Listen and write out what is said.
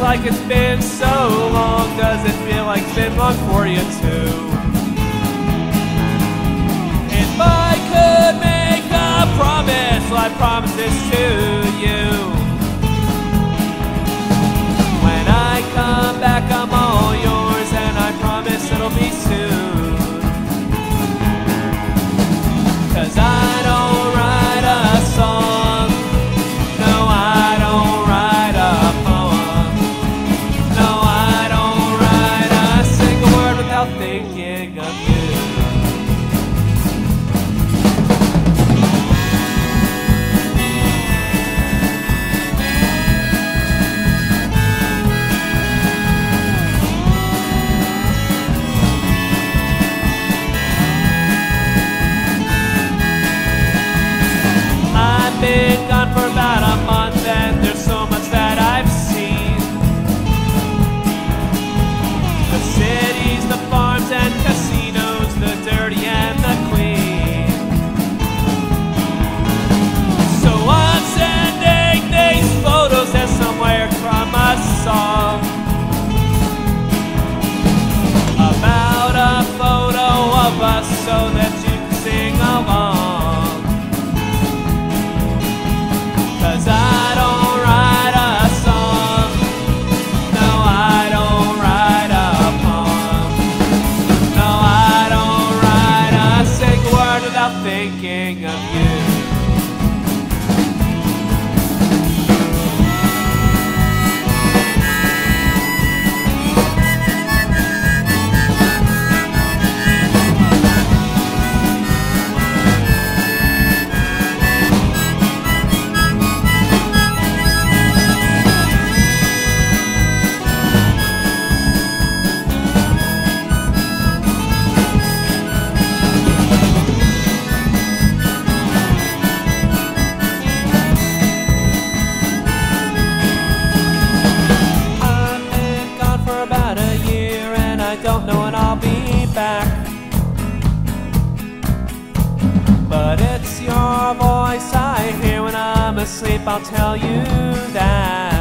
like it's been so long? Does it feel like it's been long for you too? If I could make a promise, well, I promise this to that you can sing along. Cause I don't write a song. No, I don't write a poem. No, I don't write a single word without thinking of you. But it's your voice I hear when I'm asleep, I'll tell you that.